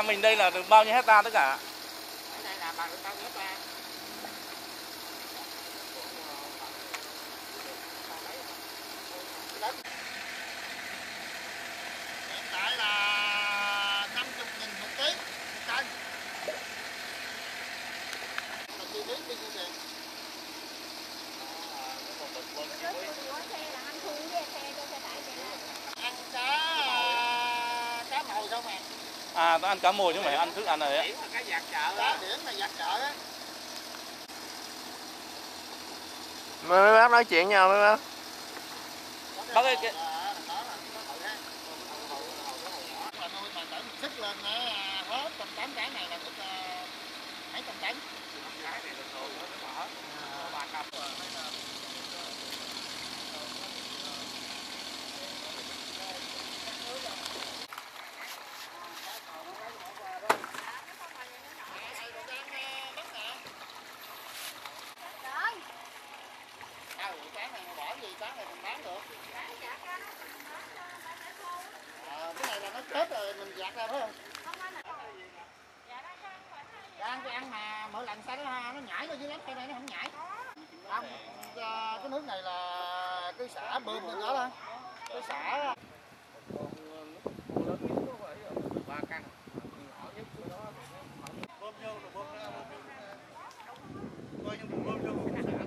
nhà mình đây là được bao nhiêu hecta tất cả Ở đây là bằng bao nhiêu ta? Hiện tại là 50 nghìn một ký, một cân. Mà chi phí bao nhiêu tiền? Ăn cá, cá mồi không à? À tôi ăn cá mồi chứ không phải ăn thức ăn này ạ Cá giặt chợ Cá biển là giặt chợ á. mấy bác nói chuyện nhau mấy bác bác ơi cái sức lên hết trong tám cái này là được ờ, mấy trăm tấn. Ba cặp rồi. Sao vậy? Cá này mà bỏ gì? Cá này mình bán được. Ờ, cái này là nó chết rồi mình giặt ra phải không? Dạ, ăn cái ăn mà mỗi lần xanh nó nó nhảy ra dưới lớp cái này nó không nhảy. Không, cái nước này là cái xả bơm lên đó đó Cái xả ba căn bơm vô rồi bơm ra bơm vô coi như mình bơm vô một cái xã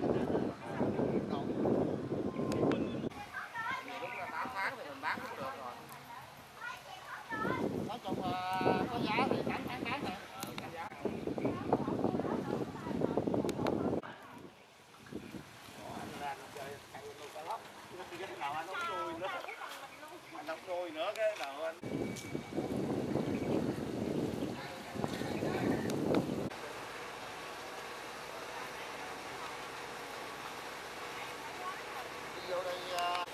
đúng là 8 tháng thì mình bán cũng được rồi nói chung là có giá thì tám tháng bán này anh đóng đôi nữa cái nào anh đi vô đây à,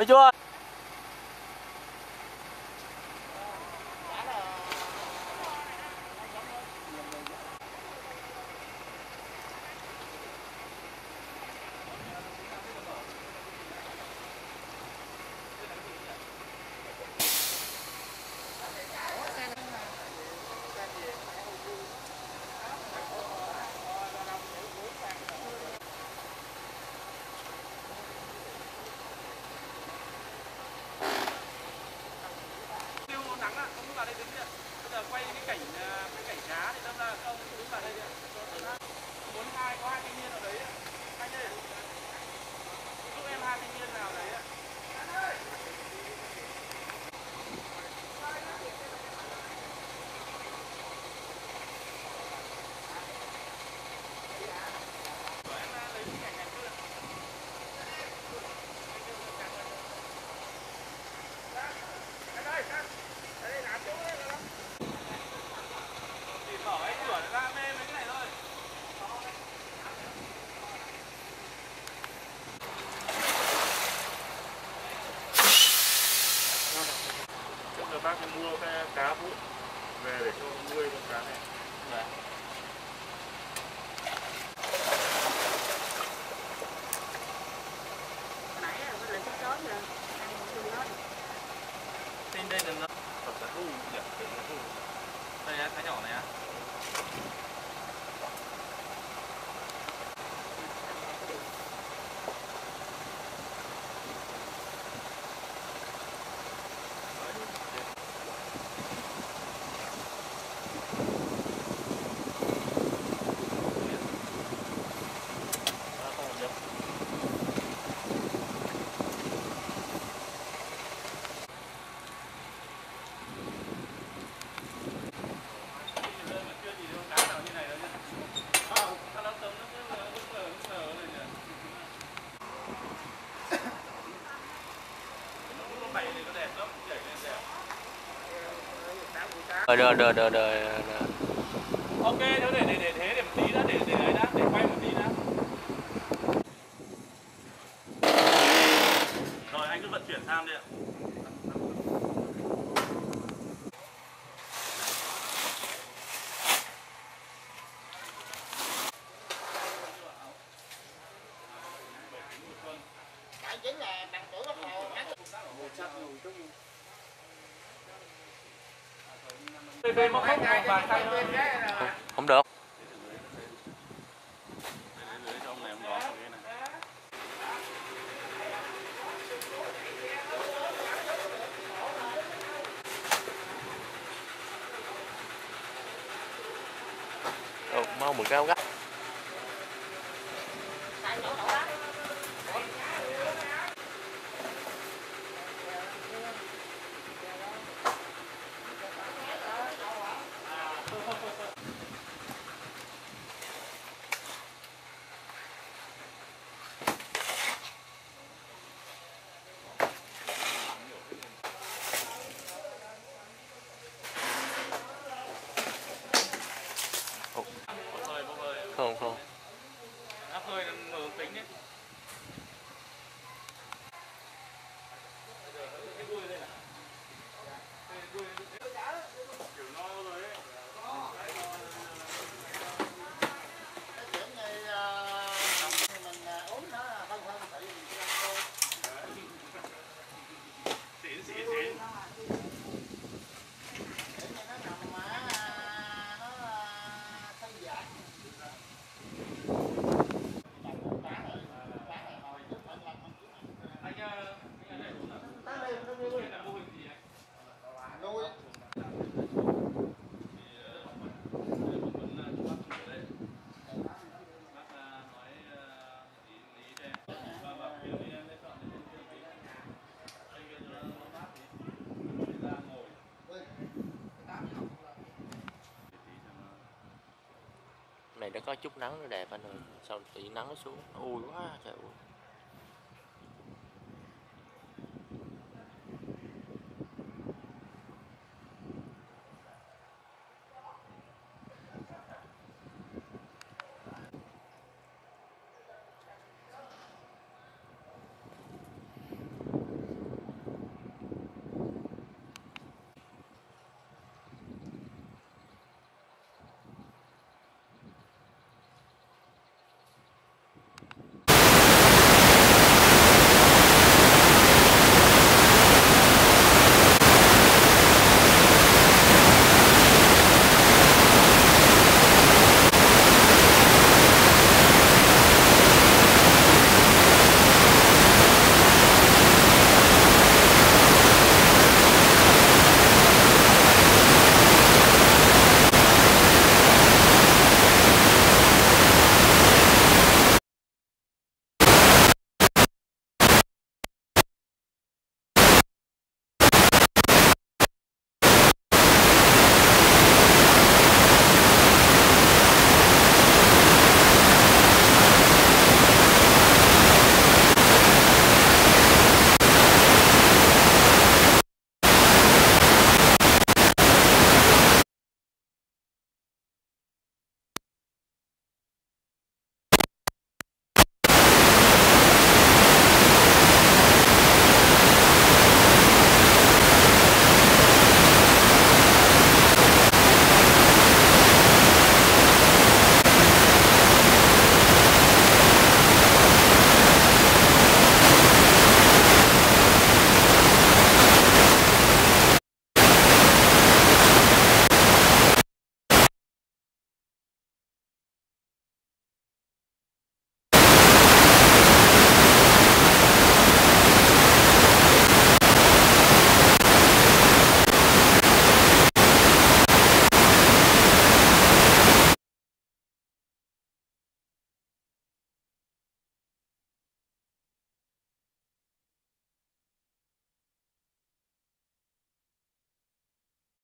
được chưa giá là tiêu nắng á không vào đây đứng đi bây giờ quay cái cảnh à, cái cảnh cá thì đâm ra không đứng vào đây đi bốn hai có hai thanh niên ở đấy ạ. anh ơi giúp em hai thanh niên nào đấy ạ. Rồi em à, lấy cái cảnh này cứ ạ. Đây đây, đây. Đây là chỗ đây rồi đó. Chỉ mở cái cửa ra mê mấy cái này thôi. Trước giờ bác đi mua cái cá vụn về để cho nuôi con cá này. Trên đây đừng nó. Thật là hưu nhỉ, tưởng là hưu. Đây á, cái nhỏ này á. Đó, không được. Chưa gì đâu, cá nào rồi rồi rồi rồi rồi. ok để để để thế để một tí đã, để để đấy đã, để quay một tí đã Rồi, anh cứ vận chuyển sang đi ạ. Không Không được. Ồ, mau mượn cao gắt bốc hơi bốc hơi không không. Áp hơi nó tính đấy cái chuyện này à, mình à, uống nó hơn hơn tự mình xỉn xỉn xỉn để cho nó nằm mà nó à, thư giãn anh ờ, anh ở đây cũng là đây là mô hình gì anh nuôi Này nó có chút nắng nó đẹp anh ơi. Sao tự nhiên nắng nó xuống? Ui quá trời ơi.